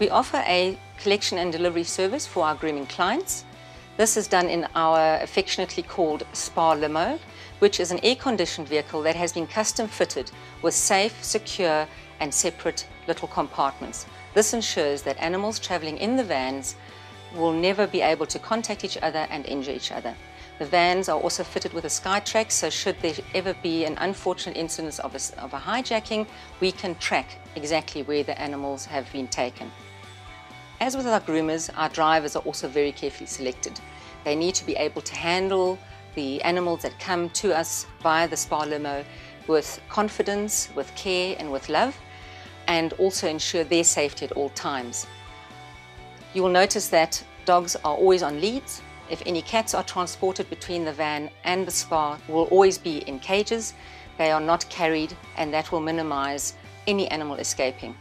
We offer a collection and delivery service for our grooming clients. This is done in our affectionately called Spa Limo, which is an air-conditioned vehicle that has been custom fitted with safe, secure and separate little compartments. This ensures that animals travelling in the vans will never be able to contact each other and injure each other. The vans are also fitted with a Skytrax, so should there ever be an unfortunate incident of a, of a hijacking, we can track exactly where the animals have been taken. As with our groomers, our drivers are also very carefully selected. They need to be able to handle the animals that come to us via the spa limo with confidence, with care and with love, and also ensure their safety at all times. You will notice that dogs are always on leads. If any cats are transported between the van and the spa, will always be in cages. They are not carried and that will minimize any animal escaping.